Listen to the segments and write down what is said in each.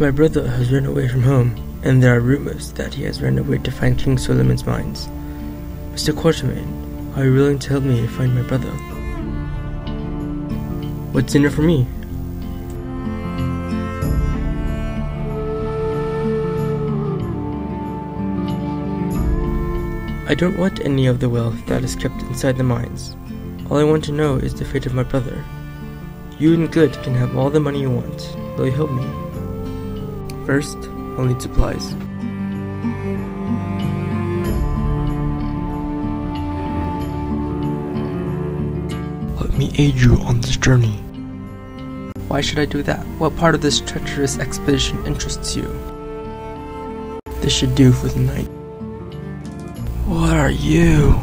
My brother has run away from home, and there are rumors that he has run away to find King Solomon's mines. Mr. Quatermain, are you willing to help me find my brother? What's in it for me? I don't want any of the wealth that is kept inside the mines. All I want to know is the fate of my brother. You and Good can have all the money you want. Will you help me? First, I'll need supplies. Let me aid you on this journey. Why should I do that? What part of this treacherous expedition interests you? This should do for the night. What are you?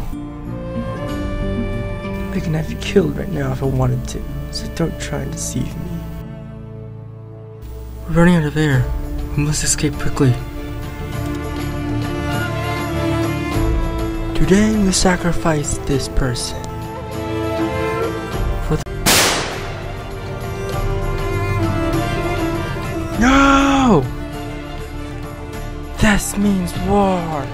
I can have you killed right now if I wanted to, so don't try and deceive me. We're running out of air. We must escape quickly. Today we sacrifice this person. For the no! This means war!